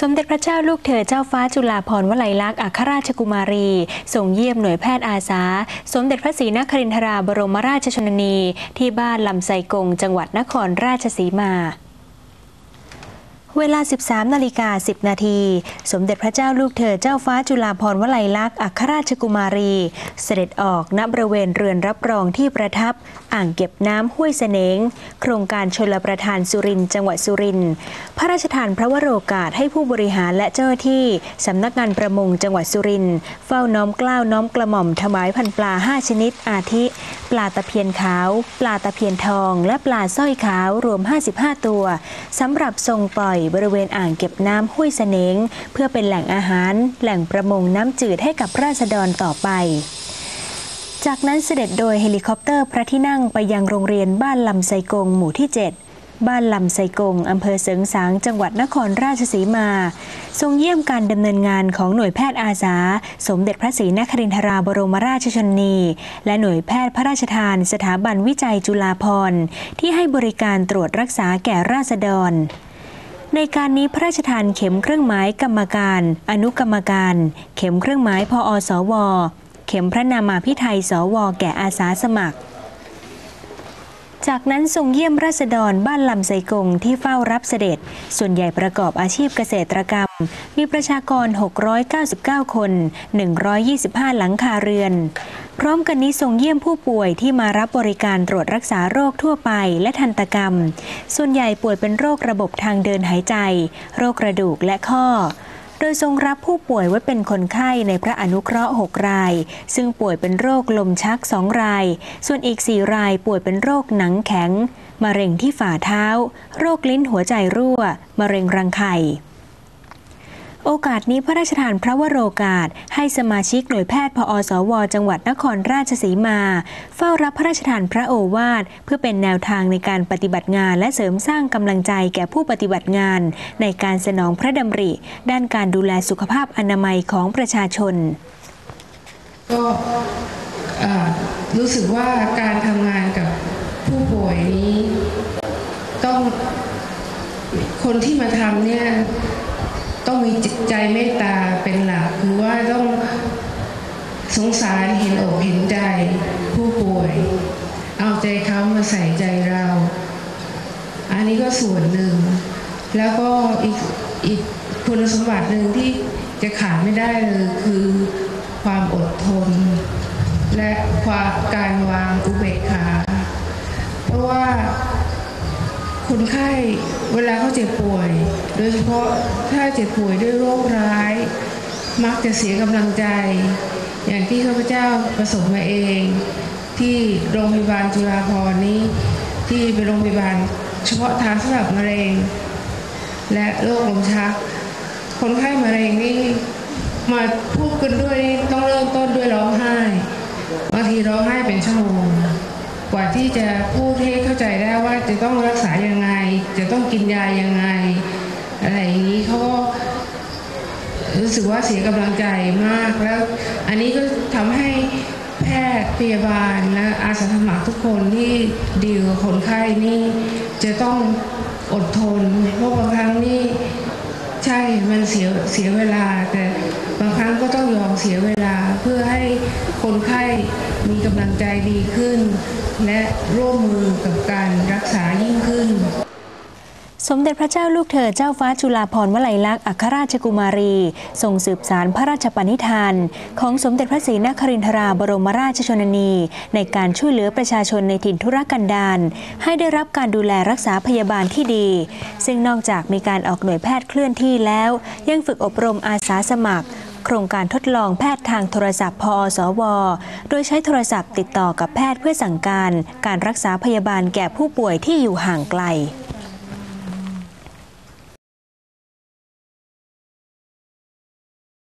สมเด็จพระเจ้าลูกเธอเจ้าฟ้าจุฬาภรณ์วลัยลักษณ์อัครราชกุมารีส่งเยี่ยมหน่วยแพทย์อาสา สมเด็จพระศรีนครินทราบรมราชชนนี ที่บ้านลำไซกงจังหวัดนครราชสีมา เวลา 13นาฬิกา10 นาที สมเด็จพระเจ้าลูกเธอเจ้าฟ้าจุฬาภรณ์วลัยลักษณ์อัครราชกุมารี เสด็จออกณบริเวณเรือนรับรองที่ประทับ อ่างเก็บน้ำห้วยเสนง โครงการชลประทานสุรินจังหวัดสุรินพระราชทานพระวโรกาสให้ผู้บริหารและเจ้าหน้าที่สำนักงานประมงจังหวัดสุรินเฝ้าน้อมกล้าวน้อมกระหม่อมถวายพันปลา 5 ชนิด อาทิ ปลาตะเพียนขาว ปลาตะเพียนทอง และปลาสร้อยขาวรวม 55 ตัวสำหรับทรงปล่อยบริเวณอ่างเก็บน้ำห้วยเสนงเพื่อเป็นแหล่งอาหาร แหล่งประมงน้ำจืดให้กับราษฎรต่อไปจากนั้นเสด็จโดยเฮลิคอปเตอร์พระที่นั่งไปยังโรงเรียนบ้านลำไซกงหมู่ที่ 7 บ้านลำไซกงอำเภอเสิงสาง จังหวัดนครราชสีมา ทรงเยี่ยมการดำเนินงานของหน่วยแพทย์อาสา สมเด็จพระศรีนครินทราบรมราชชนนี และหน่วยแพทย์พระราชทาน สถาบันวิจัยจุฬาภรณ์ที่ให้บริการตรวจรักษาแก่ราษฎร ในการนี้พระราชทานเข็มเครื่องหมายกรรมการ อนุกรรมการ เข็มเครื่องหมายพอสว เข็มพระนามาพิไทยสว แก่อาสาสมัคร จากนั้นทรงเยี่ยมราษฎรบ้านลำไซกงที่เฝ้ารับเสด็จ ส่วนใหญ่ประกอบอาชีพเกษตรกรรม มีประชากร 699 คน 125 หลังคาเรือน พร้อมกันนี้ทรงเยี่ยมผู้ป่วยที่มารับบริการตรวจรักษาโรคทั่วไปและทันตกรรม ส่วนใหญ่ป่วยเป็นโรคระบบทางเดินหายใจ โรคกระดูกและข้อ โดยทรงรับผู้ป่วยไว้เป็นคนไข้ในพระอนุเคราะห์ 6 ราย ซึ่งป่วยเป็นโรคลมชัก 2 ราย ส่วนอีก 4 รายป่วยเป็นโรคหนังแข็ง มะเร็งที่ฝ่าเท้า โรคลิ้นหัวใจรั่ว มะเร็งรังไข่ โอกาสนี้พระราชทานพระวโรกาส ให้สมาชิกหน่วยแพทย์พอสว จังหวัดนครราชสีมา เฝ้ารับพระราชทานพระโอวาทเพื่อเป็นแนวทางในการปฏิบัติงาน และเสริมสร้างกำลังใจแก่ผู้ปฏิบัติงาน ในการสนองพระดำริ ด้านการดูแลสุขภาพอนามัยของประชาชน ก็รู้สึกว่าการทำงานกับผู้ป่วยนี้ต้องคนที่มาทำเนี่ย ต้องมีจิตใจเมตตาเป็นหลักคือว่าต้องสงสารเห็นอกเห็นใจผู้ป่วย เอาใจเขามาใส่ใจเรา อันนี้ก็ส่วนหนึ่ง แล้วก็อีกอีกคุณสมบัติหนึ่งที่จะขาดไม่ได้เลยคือความอดทน และความการวางอุเบกขา เพราะว่า คนไข้เวลาเขาเจ็บป่วย โดยเฉพาะถ้าเจ็บป่วยด้วยโรคร้าย มักจะเสียกำลังใจ อย่างที่ข้าพเจ้าประสบมาเอง ที่โรงพยาบาลจุฬาภรณ์นี้ ที่เป็นโรงพยาบาลเฉพาะทางสำหรับมะเร็ง และโรคลมชัก คนไข้มะเร็งนี่มาพูดกันด้วยต้องเริ่มต้นด้วยร้องไห้บางทีร้องไห้เป็นชั่วโมง กว่าที่จะพูดให้เข้าใจได้ว่าจะต้องรักษายังไง จะต้องกินยายังไง อะไรอย่างนี้เขาก็รู้สึกว่าเสียกำลังใจมากแล้ว อันนี้ก็ทำให้แพทย์พยาบาลและอาสาสมัครทุกคนที่ดีลคนไข้นี่จะต้องอดทนเพราะบางครั้งนี่ใช่มันเสียเสียเวลาแต่ บางครั้งก็ต้องยอมเสียเวลาเพื่อให้คนไข้มีกำลังใจดีขึ้น และร่วมมือกับการรักษายิ่งขึ้น สมเด็จพระเจ้าลูกเธอเจ้าฟ้าจุฬาภรณ์วลัยลักษณ์อัครราชกุมารีทรงสืบสารพระราชปณิธาน ของสมเด็จพระศรีนครินทราบรมราชชนนี ในการช่วยเหลือประชาชนในถิ่นทุรกันดารให้ได้รับการดูแลรักษาพยาบาลที่ดี ซึ่งนอกจากมีการออกหน่วยแพทย์เคลื่อนที่แล้ว ยังฝึกอบรมอาสาสมัคร โครงการทดลองแพทย์ทางโทรศัพท์พอสว โดยใช้โทรศัพท์ติดต่อกับแพทย์เพื่อสั่งการ การรักษาพยาบาลแก่ผู้ป่วยที่อยู่ห่างไกล